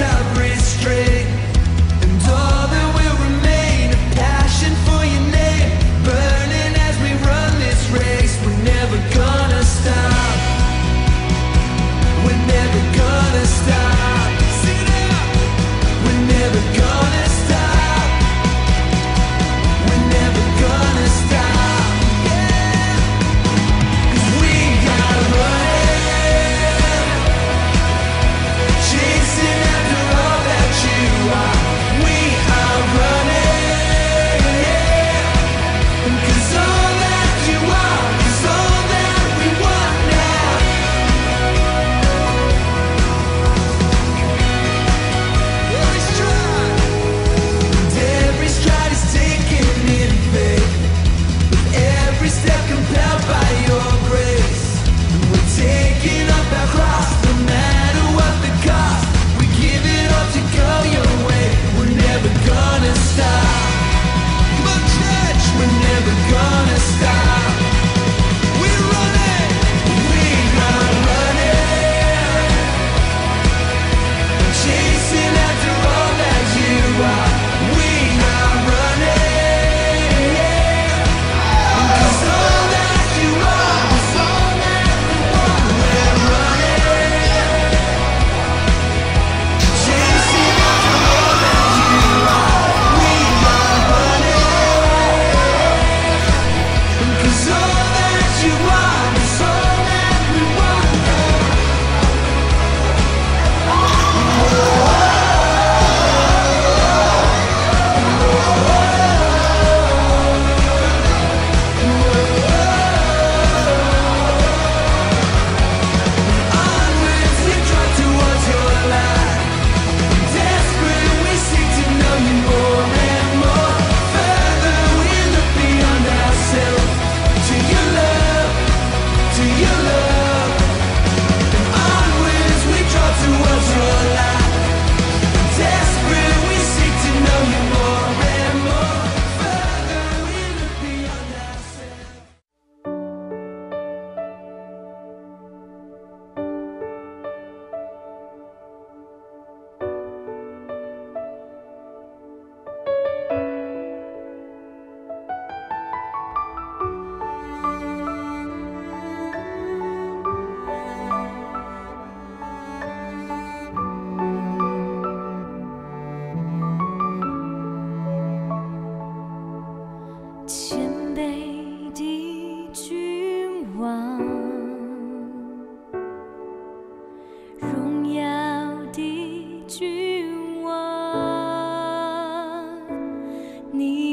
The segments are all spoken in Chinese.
out restraint.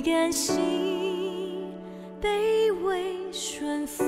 甘心卑微顺服，